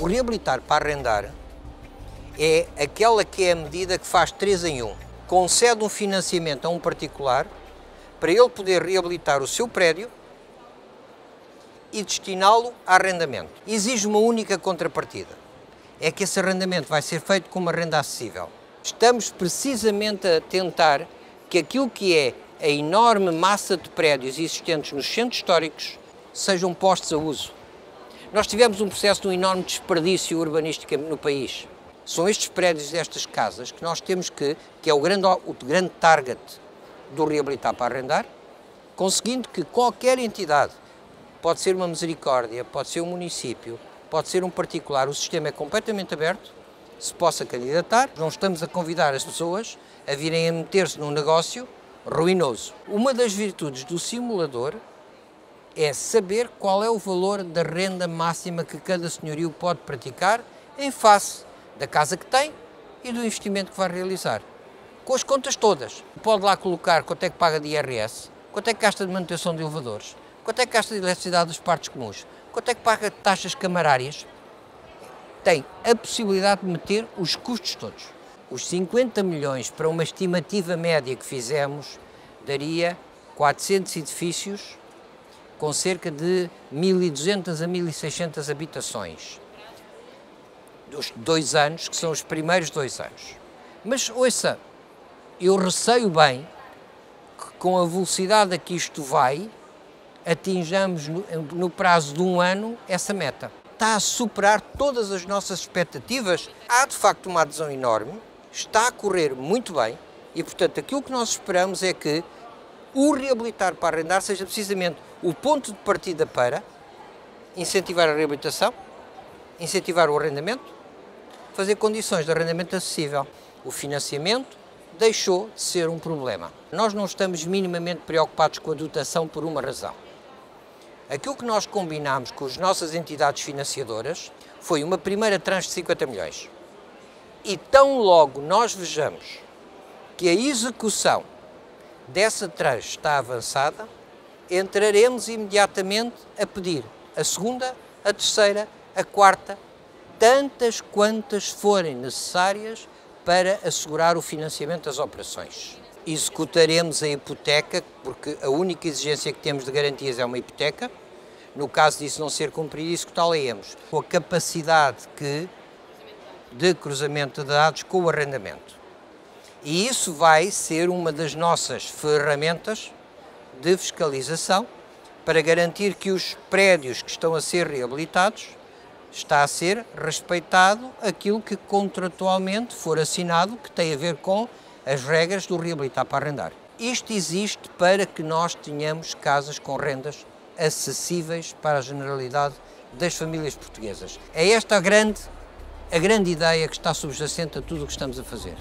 O reabilitar para arrendar é aquela que é a medida que faz 3 em 1. Concede um financiamento a um particular para ele poder reabilitar o seu prédio e destiná-lo a arrendamento. Exige uma única contrapartida. É que esse arrendamento vai ser feito com uma renda acessível. Estamos precisamente a tentar que aquilo que é a enorme massa de prédios existentes nos centros históricos sejam postos a uso. Nós tivemos um processo de um enorme desperdício urbanístico no país. São estes prédios destas casas que nós temos que, que é o grande, o grande target do reabilitar para arrendar, conseguindo que qualquer entidade pode ser uma misericórdia, pode ser um município, pode ser um particular, o sistema é completamente aberto, se possa candidatar. Não estamos a convidar as pessoas a virem a meter-se num negócio ruinoso. Uma das virtudes do simulador é saber qual é o valor da renda máxima que cada senhorio pode praticar em face da casa que tem e do investimento que vai realizar. Com as contas todas. Pode lá colocar quanto é que paga de IRS, quanto é que gasta de manutenção de elevadores, Quanto é que gasta de eletricidade dos partes comuns? Quanto é que paga de taxas camarárias? Tem a possibilidade de meter os custos todos. Os 50 milhões para uma estimativa média que fizemos daria 400 edifícios com cerca de 1.200 a 1.600 habitações. Dos dois anos, que são os primeiros dois anos. Mas, ouça, eu receio bem que com a velocidade a que isto vai, atinjamos no, no prazo de um ano essa meta. Está a superar todas as nossas expectativas. Há de facto uma adesão enorme, está a correr muito bem e, portanto, aquilo que nós esperamos é que o reabilitar para arrendar seja precisamente o ponto de partida para incentivar a reabilitação, incentivar o arrendamento, fazer condições de arrendamento acessível. O financiamento deixou de ser um problema. Nós não estamos minimamente preocupados com a dotação por uma razão. Aquilo que nós combinámos com as nossas entidades financiadoras foi uma primeira tranche de 50 milhões. E tão logo nós vejamos que a execução dessa tranche está avançada, entraremos imediatamente a pedir a segunda, a terceira, a quarta, tantas quantas forem necessárias para assegurar o financiamento das operações executaremos a hipoteca, porque a única exigência que temos de garantias é uma hipoteca. No caso disso não ser cumprido, executá-la-emos. Com a capacidade que, de cruzamento de dados com o arrendamento. E isso vai ser uma das nossas ferramentas de fiscalização para garantir que os prédios que estão a ser reabilitados está a ser respeitado aquilo que contratualmente for assinado, que tem a ver com as regras do reabilitar para arrendar. Isto existe para que nós tenhamos casas com rendas acessíveis para a generalidade das famílias portuguesas. É esta a grande, a grande ideia que está subjacente a tudo o que estamos a fazer.